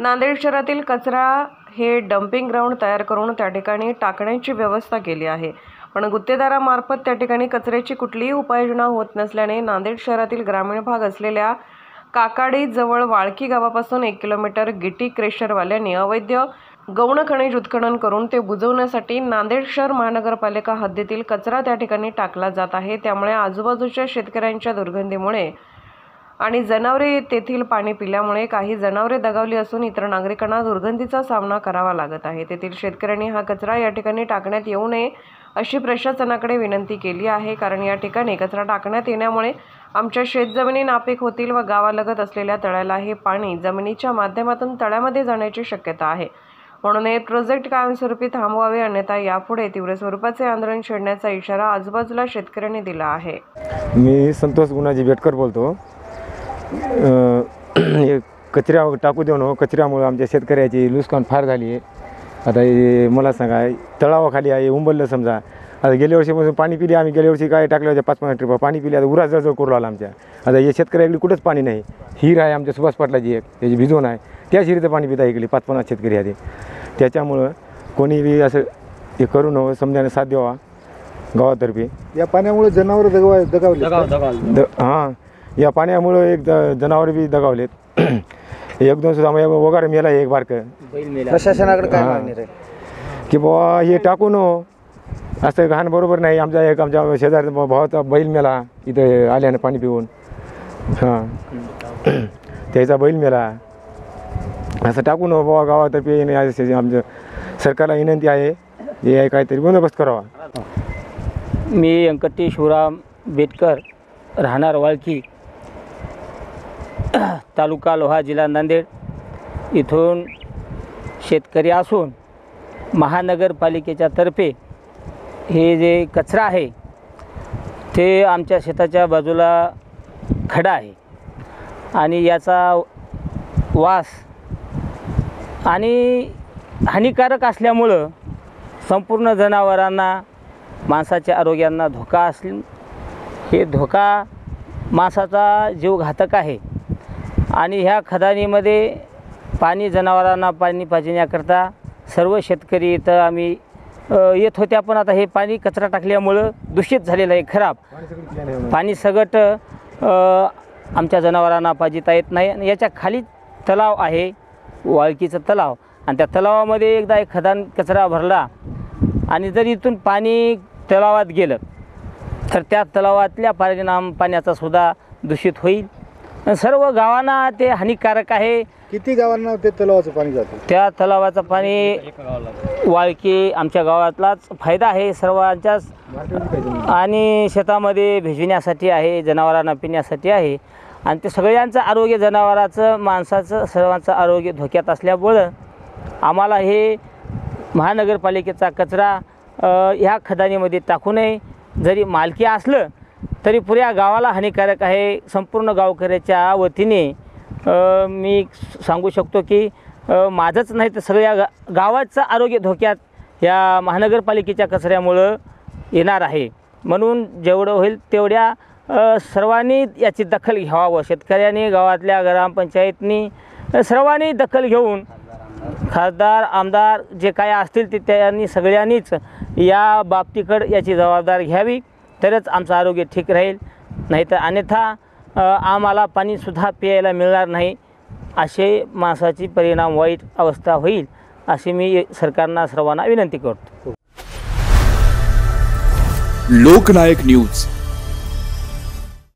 नांदेड शहरातील कचरा हे डम्पिंग ग्राउंड तयार करून त्या ठिकाणी टाकण्याची व्यवस्था केली आहे. पण गुत्तेदारामार्फत त्या ठिकाणी कचऱ्याची कुठलीही उपाययोजना होत नसल्याने नांदेड शहरातील ग्रामीण भाग असलेल्या काकाडीजवळ वाळकी गावापासून एक किलोमीटर गिटी क्रेशरवाल्यांनी अवैध गौण खनिज उत्खनन करून ते बुजवण्यासाठी नांदेड शहर महानगरपालिका हद्दीतील कचरा त्या ठिकाणी टाकला जात आहे. त्यामुळे आजूबाजूच्या शेतकऱ्यांच्या दुर्गंधीमुळे आणि जनावरे तेथील पाणी पिल्यामुळे काही जनावरे दगावली असून इतर नागरिकांना दुर्गंधीचा सामना करावा लागत आहे. तेथील शेतकऱ्यांनी हा कचरा या ठिकाणी टाकण्यात येऊ नये अशी प्रशासनाकडे विनंती केली आहे. कारण या ठिकाणी कचरा टाकण्यात येण्यामुळे आमच्या शेतजमिनी नापीक होतील व गावालगत असलेल्या तळ्याला हे पाणी जमिनीच्या माध्यमातून तळ्यामध्ये जाण्याची शक्यता आहे. म्हणून हे प्रोजेक्ट कायमस्वरूपी थांबवावे अन्यथा यापुढे तीव्र स्वरूपाचे आंदोलन छेडण्याचा इशारा आजूबाजूला शेतकऱ्यांनी दिला आहे. मी संतोष गुणाजी बेटकर बोलतो. हे कचऱ्या टाकू देऊ नको. कचऱ्यामुळं आमच्या शेतकऱ्याची नुकसान फार झाली आहे. आता हे मला सांगा तळावाखाली आहे उंबललं समजा. आता गेल्या वर्षीपासून पाणी पिले आम्ही. गेल्या वर्षी काय टाकलं होतं पाच पाच ट्रिपा पाणी पिले. आता उरा जवळ करू आला आमच्या. आता हे शेतकऱ्याकडे कुठंच पाणी नाही. हिर आहे आमच्या सुभाष पाटलाची एक. त्याची भिजवण आहे. त्याच हिरीचं पाणी पिता इकडे पाच पन्नास शेतकरी आहे ते. त्याच्यामुळं कोणी बी असं हे करू नवं समजाने साथ द्यावा गावातर्फे. या पाण्यामुळे जनावर दगवा दगावले. द हां. या पाण्यामुळं एक जनावर बी दगावलेत. एक दोन सुद्धा वगार मेला एक बारकं. प्रशासनाकडे काय हा. मागणी राहील की बाबा हे टाकू नो असं घाण बरोबर नाही. आमचा एक आमच्या शेजार भावाचा बैल मेला. इथं आल्यानं पाणी पिऊन. हां. त्याचा बैल मेला. असं टाकू नो बाबा गावातर्फे येणे असे आमचं सरकारला विनंती आहे. हे काहीतरी बंदोबस्त करावा. मी व्यंकटी शिवराम बेटकर राहणार वाळकी. तालुका लोहा जिल्हा नांदेड. इथून शेतकरी असून महानगरपालिकेच्या तर्फे हे जे कचरा आहे ते आमच्या शेताच्या बाजूला खडा आहे. आणि याचा वास आणि हानिकारक असल्यामुळं संपूर्ण जनावरांना माणसाच्या आरोग्यांना धोका असेल. हे धोका माणसाचा जीव घातक आहे. आणि ह्या खदानीमध्ये पाणी जनावरांना पाणी पाजण्याकरता सर्व शेतकरी इथं आम्ही येत होत्या पण आता हे पाणी कचरा टाकल्यामुळं दूषित झालेलं आहे खराब. पाणी सगट आमच्या जनावरांना पाजिता येत नाही. आणि याच्या खाली तलाव आहे वाळकीचं तलाव. आणि त्या तलावामध्ये एकदा एक खदान कचरा भरला आणि जर इथून पाणी तलावात गेलं तर त्या तलावातल्या परिणाम पाण्याचा सुद्धा दूषित होईल. सर्व गावांना ते हानिकारक आहे. किती गावांना ते तलावाचं पाणी जातं? त्या तलावाचं पाणी वाळकी आमच्या गावातलाच फायदा आहे सर्वांच्याच. आणि शेतामध्ये भिजविण्यासाठी आहे जनावरांना पिण्यासाठी आहे. आणि ते सगळ्यांचं आरोग्य जनावराचं माणसाचं सर्वांचं आरोग्य धोक्यात असल्यामुळं आम्हाला हे महानगरपालिकेचा कचरा ह्या खदानीमध्ये टाकू नये. जरी मालकी असलं तरी पुऱ्या गावाला हानिकारक आहे. संपूर्ण गावकऱ्याच्या वतीने मी सांगू शकतो की माझंच नाही तर सगळ्या गा गावाचं आरोग्य धोक्यात या महानगरपालिकेच्या कचऱ्यामुळं येणार आहे. म्हणून जेवढं होईल तेवढ्या सर्वांनी याची दखल घ्यावं. शेतकऱ्यांनी गावातल्या ग्रामपंचायतनी सर्वांनी दखल घेऊन खासदार आमदार जे काय असतील ते त्यांनी सगळ्यांनीच या बाबतीकडं याची जबाबदारी घ्यावी. तरच आमचं आरोग्य ठीक राहील. नाहीतर अन्यथा आम्हाला पाणीसुद्धा प्यायला मिळणार नाही. असे माणसाची परिणाम वाईट अवस्था होईल अशी मी सरकारना सर्वांना विनंती करतो. लोकनायक न्यूज.